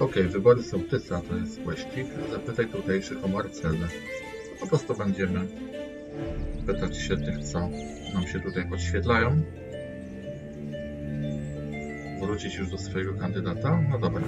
Okej, wybory sołtysa to jest właściw. Zapytaj tutejszych o Marcelę. Po prostu będziemy pytać się tych, co nam się tutaj podświetlają. Wrócić już do swojego kandydata? No dobra.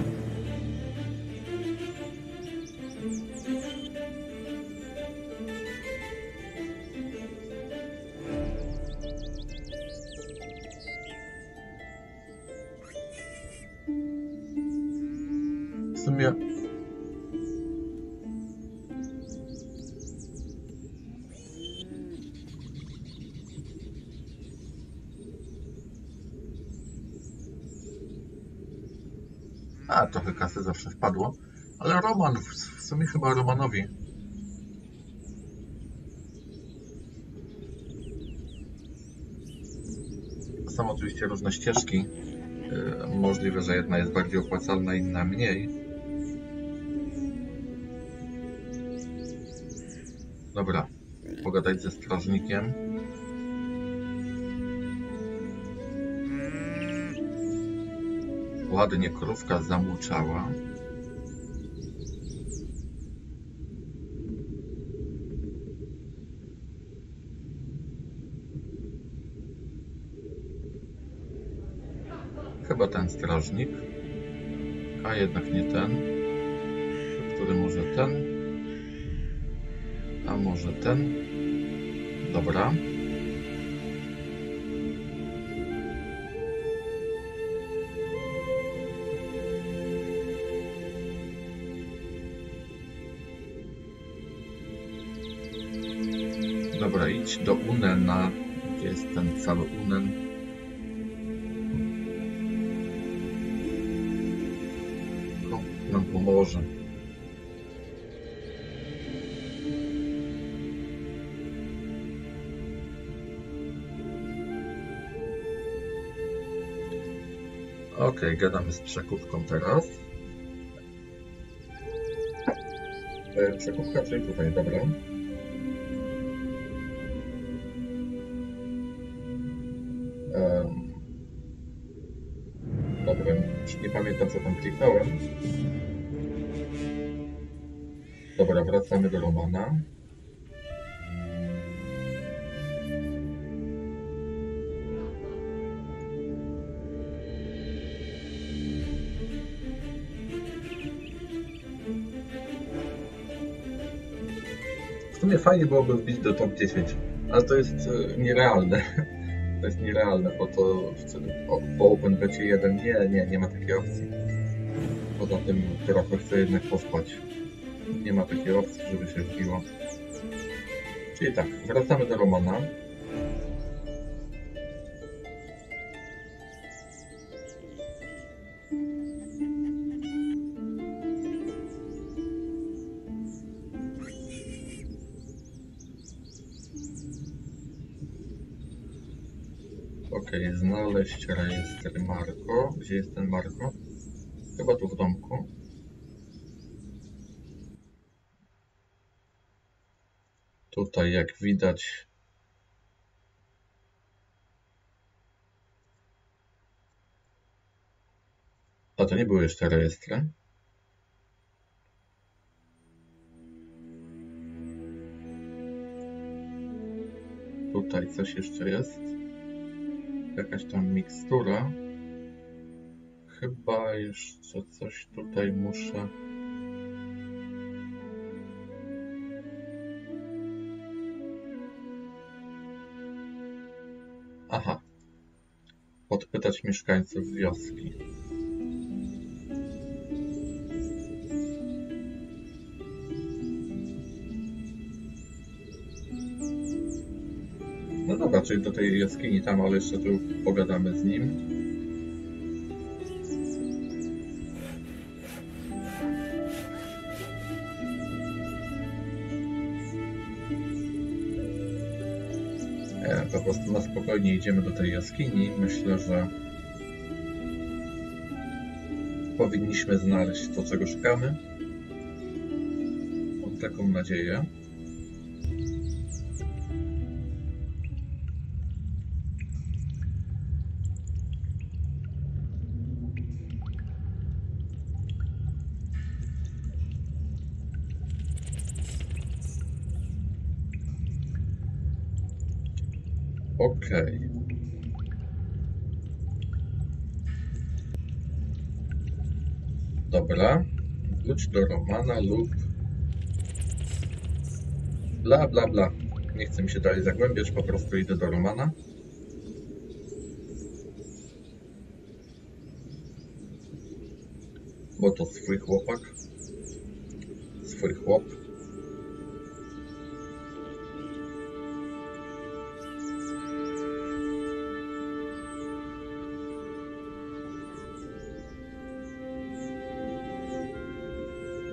A, trochę kasy zawsze wpadło. Ale Roman, w sumie chyba Romanowi. Są oczywiście różne ścieżki. Yy, Możliwe, że jedna jest bardziej opłacalna, inna mniej. Dobra, pogadać ze strażnikiem. Ładnie krówka zamuczała. Chyba ten strażnik. A jednak nie ten. Który może ten? Może ten? Dobra. Dobra, idź do Unena. Gdzie jest ten cały Unen? No, nam pomoże. Okej, gadamy z przekupką teraz. E, Przekupka, czyli tutaj, dobra. Dobra, już nie pamiętam co tam kliknąłem. Dobra, wracamy do Romana. Sumie fajnie byłoby wbić do top 10, ale to jest e, nierealne. To jest nierealne, bo to po, po OpenBecie 1 nie, nie, nie ma takiej opcji. Poza tym trochę chcę jednak pospać. Nie ma takiej opcji, żeby się wbiło. Czyli tak, wracamy do Romana. Okej, znaleźć rejestr Marko. Gdzie jest ten Marko? Chyba tu w domku. Tutaj, jak widać, a to nie były jeszcze rejestry. Tutaj coś jeszcze jest. Jakaś tam mikstura. Chyba jeszcze coś tutaj muszę. Aha. Podpytać mieszkańców wioski. Czyli do tej jaskini tam, ale jeszcze tu pogadamy z nim. E, po prostu na spokojnie idziemy do tej jaskini. Myślę, że powinniśmy znaleźć to, czego szukamy. Mam taką nadzieję. Okej. Dobra. Wróć do Romana lub... Bla, bla, bla. Nie chcę mi się dalej zagłębiać, po prostu idę do Romana. Bo to swój chłopak. Swój chłop.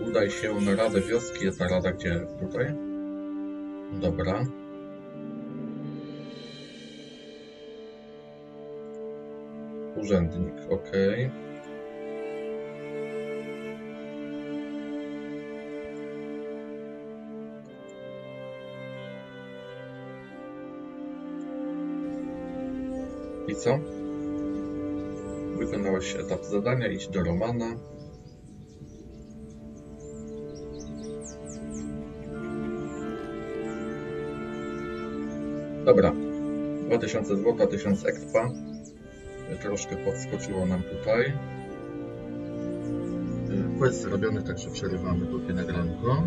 Udaj się na Radę Wioski. Jest ta rada gdzie? Tutaj? Dobra. Urzędnik, ok. I co? Wykonałeś etap zadania, idź do Romana. Dobra. 2000 zł, 1000 expa. Troszkę podskoczyło nam tutaj. Y, Quest zrobiony, także przerywamy drugie nagranko.